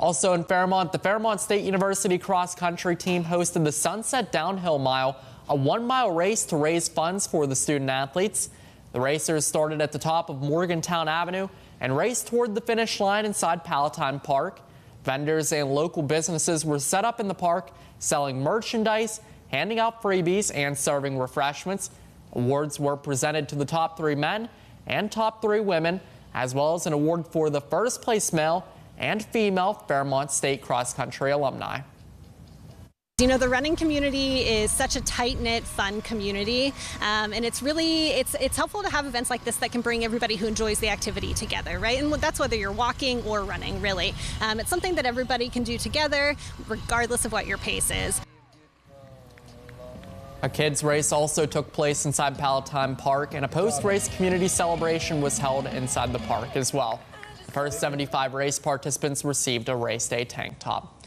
Also in Fairmont, the Fairmont State University cross country team hosted the Sunset Downhill Mile, a one mile race to raise funds for the student athletes. The racers started at the top of Morgantown Avenue and raced toward the finish line inside Palatine Park. Vendors and local businesses were set up in the park selling merchandise, handing out freebies, and serving refreshments. Awards were presented to the top three men and top three women, as well as an award for the first place male and female Fairmont State cross country alumni. You know, the running community is such a tight-knit, fun community, um, and it's really it's it's helpful to have events like this that can bring everybody who enjoys the activity together, right? And that's whether you're walking or running, really. Um, it's something that everybody can do together, regardless of what your pace is. A kids race also took place inside Palatine Park, and a post-race community celebration was held inside the park as well. First 75 race participants received a race day tank top.